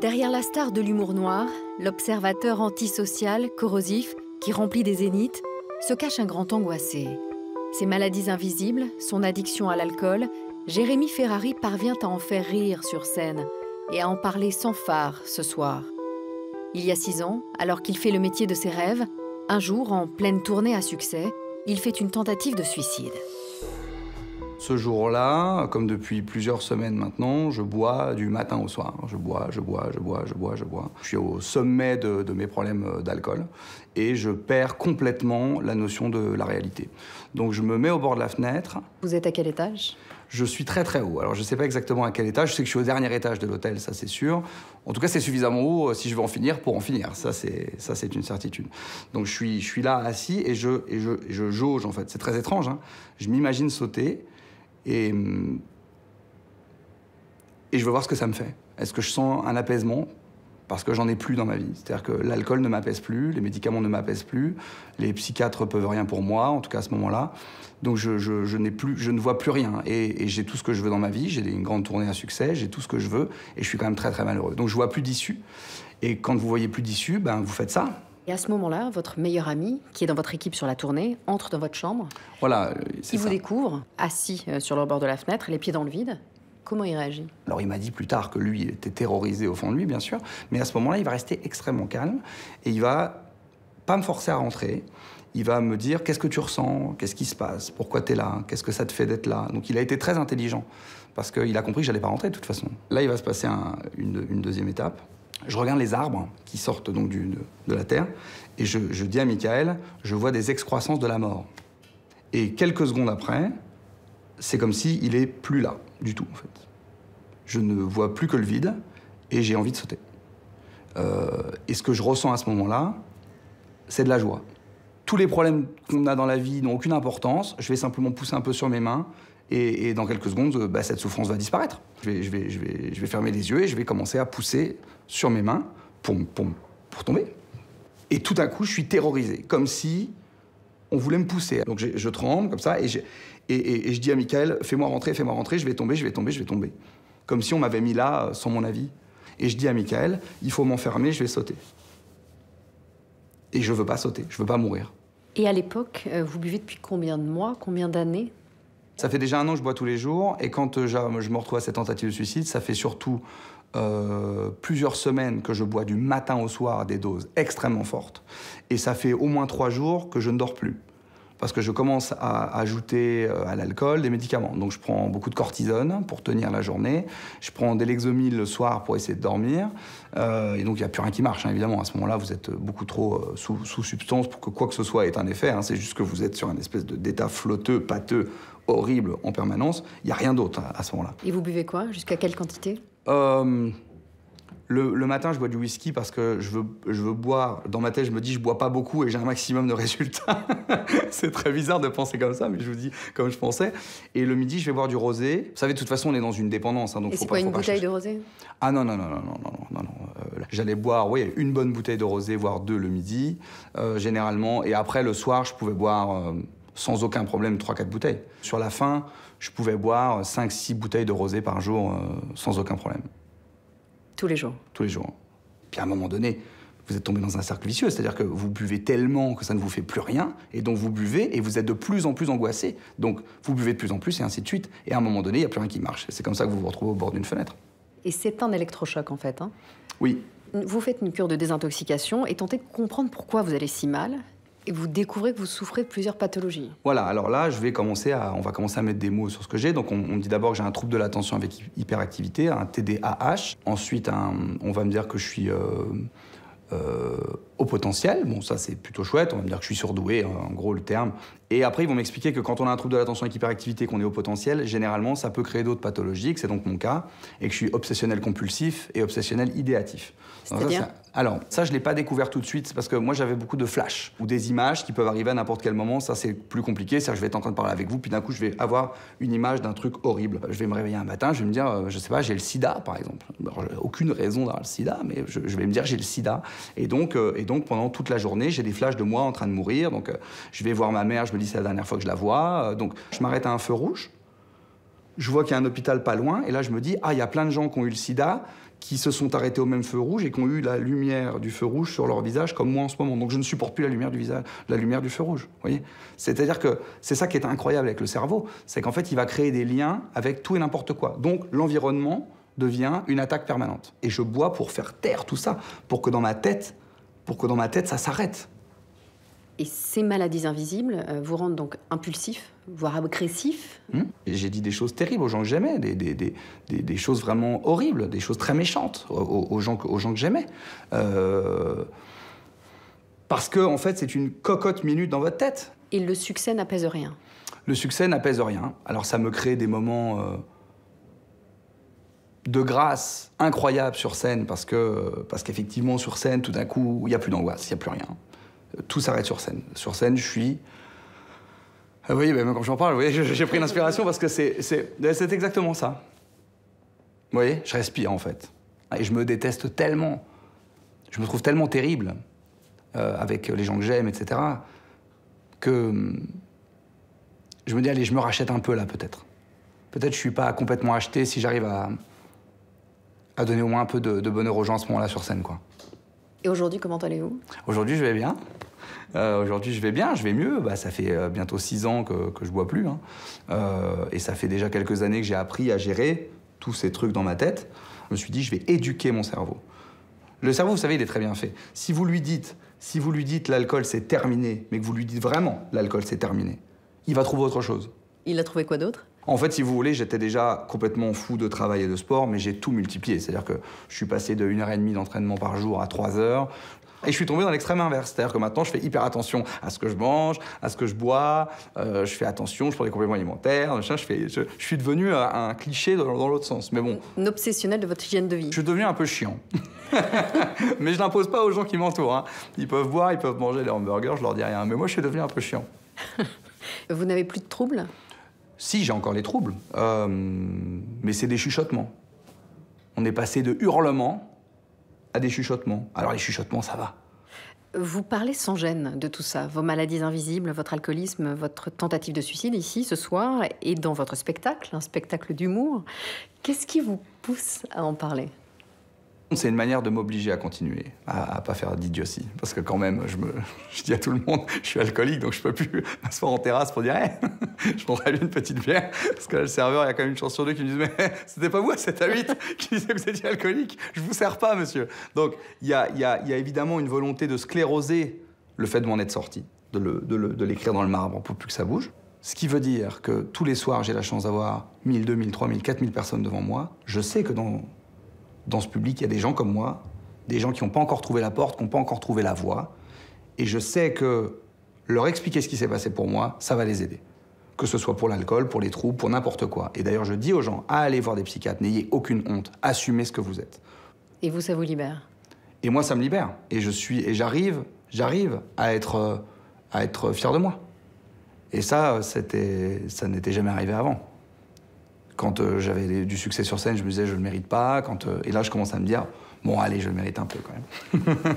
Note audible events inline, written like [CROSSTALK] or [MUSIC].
Derrière la star de l'humour noir, l'observateur antisocial, corrosif, qui remplit des zéniths, se cache un grand angoissé. Ses maladies invisibles, son addiction à l'alcool, Jérémy Ferrari parvient à en faire rire sur scène et à en parler sans phare ce soir. Il y a six ans, alors qu'il fait le métier de ses rêves, un jour, en pleine tournée à succès, il fait une tentative de suicide. Ce jour-là, comme depuis plusieurs semaines maintenant, je bois du matin au soir. Je bois, je bois, je bois, je bois, je bois. Je suis au sommet de, de mes problèmes euh, d'alcool et je perds complètement la notion de la réalité. Donc je me mets au bord de la fenêtre. Vous êtes à quel étage? Je suis très très haut. Alors je ne sais pas exactement à quel étage. Je sais que je suis au dernier étage de l'hôtel, ça c'est sûr. En tout cas, c'est suffisamment haut euh, si je veux en finir pour en finir. Ça c'est ça c'est une certitude. Donc je suis je suis là assis et je et je, et je jauge en fait. C'est très étrange. Hein. Je m'imagine sauter. Et, et je veux voir ce que ça me fait. Est-ce que je sens un apaisement? Parce que j'en ai plus dans ma vie. C'est-à-dire que l'alcool ne m'apaise plus, les médicaments ne m'apaisent plus, les psychiatres peuvent rien pour moi, en tout cas à ce moment-là. Donc je, je, plus, je ne vois plus rien. Et, et j'ai tout ce que je veux dans ma vie, j'ai une grande tournée à succès, j'ai tout ce que je veux, et je suis quand même très très malheureux. Donc je vois plus d'issue. Et quand vous voyez plus d'issue, ben vous faites ça. Et à ce moment-là, votre meilleur ami, qui est dans votre équipe sur la tournée, entre dans votre chambre. Voilà, euh, c'est Il vous découvre, assis euh, sur le bord de la fenêtre, les pieds dans le vide. Comment il réagit? Alors il m'a dit plus tard que lui était terrorisé au fond de lui, bien sûr, mais à ce moment-là, il va rester extrêmement calme et il va pas me forcer à rentrer. Il va me dire qu'est-ce que tu ressens, qu'est-ce qui se passe, pourquoi tu es là, qu'est-ce que ça te fait d'être là? Donc il a été très intelligent parce qu'il a compris que j'allais pas rentrer de toute façon. Là, il va se passer un- une, une deuxième étape. Je regarde les arbres qui sortent donc de, la terre et je, dis à Michael, je vois des excroissances de la mort. Et quelques secondes après, c'est comme si il est plus là du tout en fait. Je ne vois plus que le vide et j'ai envie de sauter. Euh, et ce que je ressens à ce moment-là, c'est de la joie. Tous les problèmes qu'on a dans la vie n'ont aucune importance. Je vais simplement pousser un peu sur mes mains et, dans quelques secondes, euh, bah, cette souffrance va disparaître. Je vais, fermer les yeux et je vais commencer à pousser sur mes mains pour, tomber. Et tout à coup, je suis terrorisé, comme si on voulait me pousser. Donc je tremble comme ça et je dis à Michael, fais-moi rentrer, fais-moi rentrer, je vais tomber, je vais tomber, je vais tomber. Comme si on m'avait mis là euh, sans mon avis. Et je dis à Michael, il faut m'enfermer, je vais sauter. Et je veux pas sauter, je veux pas mourir. Et à l'époque, euh, vous buvez depuis combien de mois, combien d'années? Ça fait déjà un an que je bois tous les jours, et quand euh, je me retrouve à cette tentative de suicide, ça fait surtout euh, plusieurs semaines que je bois du matin au soir des doses extrêmement fortes, et ça fait au moins trois jours que je ne dors plus. Parce que je commence à ajouter euh, à l'alcool des médicaments. Donc je prends beaucoup de cortisone pour tenir la journée. Je prends des Lexomil le soir pour essayer de dormir. Euh, et donc il n'y a plus rien qui marche, hein, évidemment. À ce moment-là, vous êtes beaucoup trop euh, sous, sous substance pour que quoi que ce soit ait un effet. hein. C'est juste que vous êtes sur un espèce d'état flotteux, pâteux, horrible en permanence. Il n'y a rien d'autre à, à ce moment-là. Et vous buvez quoi? Jusqu'à quelle quantité? Euh, le, le matin, je bois du whisky parce que je veux, je veux boire. Dans ma tête, je me dis, je bois pas beaucoup et j'ai un maximum de résultats. [LAUGHS] c'est très bizarre de penser comme ça, mais je vous dis comme je pensais. Et le midi, je vais boire du rosé. Vous savez, de toute façon, on est dans une dépendance. hein, donc Et faut c'est pas, une bouteille de rosé? Ah non, non, non, non, non, non, non. Euh, J'allais boire, oui, une bonne bouteille de rosé, voire deux le midi, euh, généralement. Et après, le soir, je pouvais boire euh, sans aucun problème 3-4 bouteilles. Sur la fin, je pouvais boire 5-6 bouteilles de rosé par jour sans aucun problème, Tous les jours. tous les jours. Puis à un moment donné, vous êtes tombé dans un cercle vicieux, c'est-à-dire que vous buvez tellement que ça ne vous fait plus rien, et donc vous buvez et vous êtes de plus en plus angoissé. Donc vous buvez de plus en plus et ainsi de suite. Et à un moment donné, il n'y a plus rien qui marche. C'est comme ça que vous vous retrouvez au bord d'une fenêtre. Et c'est un électrochoc en fait. hein? Oui, Vous faites une cure de désintoxication et tentez de comprendre pourquoi vous allez si mal. Et vous découvrez que vous souffrez de plusieurs pathologies. Voilà, alors là, je vais commencer à, on va commencer à mettre des mots sur ce que j'ai. Donc, on, on me dit d'abord que j'ai un trouble de l'attention avec hy- hyperactivité, un TDAH. Ensuite, un- on va me dire que je suis euh, euh, au potentiel. Bon, ça, c'est plutôt chouette. On va me dire que je suis surdoué, hein, en gros, le terme. Et après, ils vont m'expliquer que quand on a un trouble de l'attention avec hyperactivité, qu'on est au potentiel, généralement, ça peut créer d'autres pathologies, que c'est donc mon cas, et que je suis obsessionnel compulsif et obsessionnel idéatif. C'est-à-dire c'est- alors, ça, je ne l'ai pas découvert tout de suite, parce que moi, j'avais beaucoup de flashs ou des images qui peuvent arriver à n'importe quel moment. Ça, c'est plus compliqué. C'est-à-dire, je vais être en train de parler avec vous, puis d'un coup, je vais avoir une image d'un truc horrible. Je vais me réveiller un matin, je vais me dire, euh, je sais pas, j'ai le sida, par exemple. Alors, aucune raison d'avoir le sida, mais je, je vais me dire, j'ai le sida. Et donc, euh, et donc, pendant toute la journée, j'ai des flashs de moi en train de mourir. Donc, euh, je vais voir ma mère, je me dis, c'est la dernière fois que je la vois. Euh, donc, je m'arrête à un feu rouge. je vois qu'il y a un hôpital pas loin, et là je me dis, ah, il y a plein de gens qui ont eu le sida, qui se sont arrêtés au même feu rouge et qui ont eu la lumière du feu rouge sur leur visage, comme moi en ce moment. Donc je ne supporte plus la lumière du visage, la lumière du feu rouge. voyez C'est-à-dire que c'est ça qui est incroyable avec le cerveau, c'est qu'en fait il va créer des liens avec tout et n'importe quoi. Donc l'environnement devient une attaque permanente. Et je bois pour faire taire tout ça, pour que dans ma tête, pour que dans ma tête ça s'arrête. Et ces maladies invisibles euh, vous rendent donc impulsif, voire agressif hmm J'ai dit des choses terribles aux gens que j'aimais, des, des, des, des, choses vraiment horribles, des choses très méchantes aux, gens, aux gens que j'aimais. Euh, parce que, en fait, c'est une cocotte minute dans votre tête. Et le succès n'apaise rien Le succès n'apaise rien. Alors, ça me crée des moments. Euh, de grâce incroyables sur scène parce que parce qu'effectivement sur scène tout d'un coup il n'y a plus d'angoisse, il n'y a plus rien tout s'arrête sur scène. Sur scène, je suis. Ah oui, même quand j'en parle, j'ai pris l'inspiration parce que c'est exactement ça. Vous voyez, je respire en fait. Et je me déteste tellement. Je me trouve tellement terrible euh, avec les gens que j'aime, etc. Que hum, je me dis, allez, je me rachète un peu là, peut-être. Peut-être je suis pas complètement acheté si j'arrive à, à donner au moins un peu de, de bonheur aux gens à ce moment-là sur scène, quoi. Et aujourd'hui, comment allez-vous? Aujourd'hui, je vais bien. Euh, aujourd'hui, je vais bien, je vais mieux. Bah, ça fait euh, bientôt six ans que, que je bois plus. Hein. Euh, et ça fait déjà quelques années que j'ai appris à gérer tous ces trucs dans ma tête. Je me suis dit, je vais éduquer mon cerveau. Le cerveau, vous savez, il est très bien fait. Si vous lui dites, si vous lui dites l'alcool c'est terminé, mais que vous lui dites vraiment l'alcool c'est terminé, il va trouver autre chose. Il a trouvé quoi d'autre? En fait, si vous voulez, j'étais déjà complètement fou de travail et de sport, mais j'ai tout multiplié. C'est-à-dire que je suis passé de 1h30 d'entraînement par jour à 3 heures. Et je suis tombé dans l'extrême inverse. C'est-à-dire que maintenant, je fais hyper attention à ce que je mange, à ce que je bois. Euh, je fais attention, je prends des compléments alimentaires. Je, fais, je, suis devenu un, cliché dans, l'autre sens. Mais bon. Un obsessionnel de votre hygiène de vie. Je suis devenu un peu chiant. [LAUGHS] mais je n'impose pas aux gens qui m'entourent. Hein. Ils peuvent boire, ils peuvent manger des hamburgers, je leur dis rien. Mais moi, je suis devenu un peu chiant. Vous n'avez plus de troubles? Si, j'ai encore les troubles, euh, mais c'est des chuchotements. On est passé de hurlements à des chuchotements. Alors les chuchotements, ça va. Vous parlez sans gêne de tout ça, vos maladies invisibles, votre alcoolisme, votre tentative de suicide ici ce soir et dans votre spectacle, un spectacle d'humour. Qu'est-ce qui vous pousse à en parler? C'est une manière de m'obliger à continuer, à, à pas faire d'idiotie. Parce que quand même, je, me, [LAUGHS] dis à tout le monde, je suis alcoolique, donc je peux plus [LAUGHS] m'asseoir en terrasse pour dire hey, [LAUGHS] je prendrais une petite bière. Parce que là, le serveur, il y a quand même une chance sur deux qui me disent Mais c'était pas vous à 7 à 8 qui disait que vous étiez alcoolique. Je vous sers pas, monsieur. Donc, il y a, évidemment une volonté de scléroser le fait de m'en être sorti, de l'écrire dans le marbre pour plus que ça bouge. Ce qui veut dire que tous les soirs, j'ai la chance d'avoir 1000, 2000, 3000, 4000 personnes devant moi. Je sais que dans dans ce public, il y a des gens comme moi, des gens qui n'ont pas encore trouvé la porte, qui n'ont pas encore trouvé la voie. Et je sais que leur expliquer ce qui s'est passé pour moi, ça va les aider. Que ce soit pour l'alcool, pour les troubles, pour n'importe quoi. Et d'ailleurs, je dis aux gens, allez voir des psychiatres, n'ayez aucune honte, assumez ce que vous êtes. Et vous, ça vous libère? Et moi, ça me libère. Et je suis, et j'arrive, j'arrive à être, à être fier de moi. Et ça, c'était, ça n'était jamais arrivé avant. Quand euh, j'avais du succès sur scène, je me disais je le mérite pas. Quand, euh, et là, je commence à me dire bon, allez, je le mérite un peu quand même. [LAUGHS]